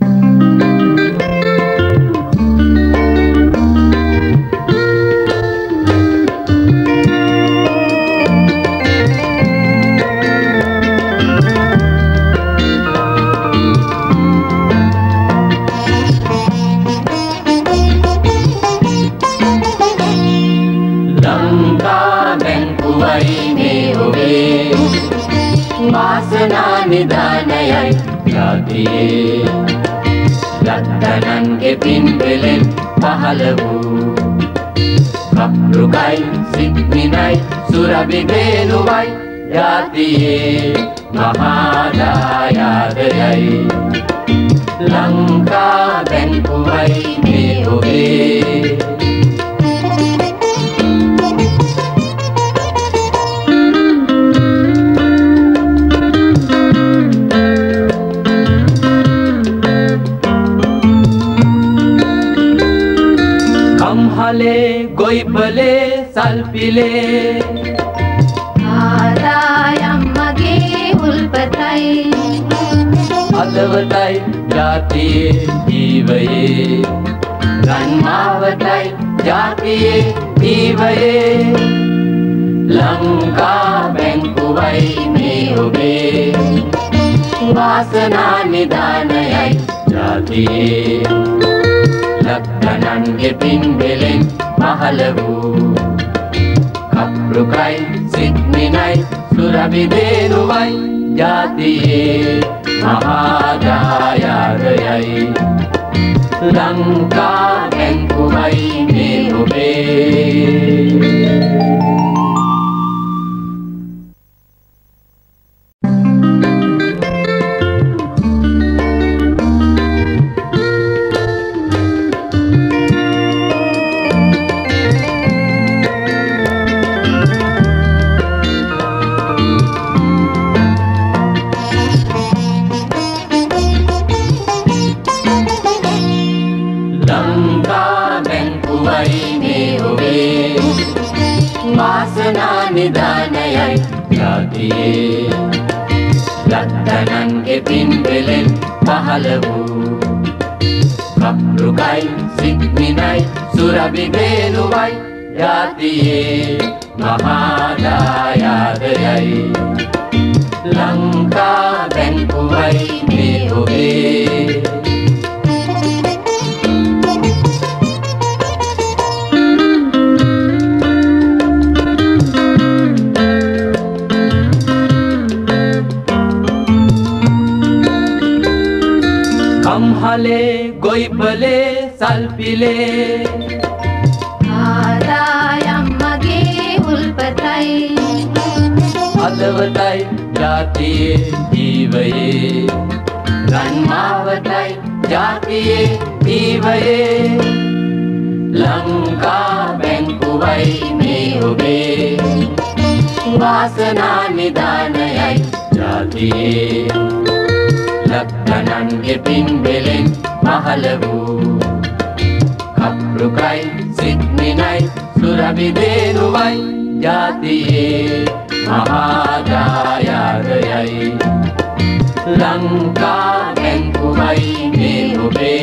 ලංකා නිධානයයි. ජාතියේ ලක්දනන්ගේ පින් පෙළෙන් පහළ වූ කප්රුකයි සිත්මිනයි සුරබිබේනුවයි ජාතියේ මහාදායාදයයි. ලංකා බැංකුවයි කම්හලේ ගොයිපලේ සල්පිලේ ආදායම් මගේ උල්පතයි අදවතයි ජාතියේ ජීවයේ රන්මාවතයි ජාතියේ ජීවයේ ලංකා බැංකුවයි මේ ඔබේ වාසනා නිධානයයි ජාතියේ ලක්දනන්ගේ පින්බෙලෙන් පහළ වූ කප්රුකයි සිත්මිනයි සුරබිදේනුවයි ජාතියේ මහාදායාදයයි ලංකා බැංකුවයි මේ ඔබේ ලංකා බැංකුවයි මේ ඔබේ වාසනා නිධානයයි ජාතියේ ලක්දනන්ගේ පින්පෙළෙන් පහළ වූ කප්රුකයි සික්මිනයි සුරබිබේනුවයි ජාතියේ මහාදායාදයයි ලංකා බැංකුවයි කම්හලේ ගොයිපලේ සල්පිලේ. ආදායම් මගේ උල්පතයි අදවතයි ජාතියේ ජීවයේ. රන්මාවතයි ජාතියේ ජීවයේ. ලංකා බැංකුවයි මේ ඔබේ. වාසනා නිධානයයි ජාතියේ ලක්දනන්ගේ පින්බෙලෙන් පහළ වූ. කප්රුකයි සිත්මිනයි සුරබිදේනුවයි ජාතියේ මහාදායාදයයි ලංකා බැංකුවයි මේ ඔබේ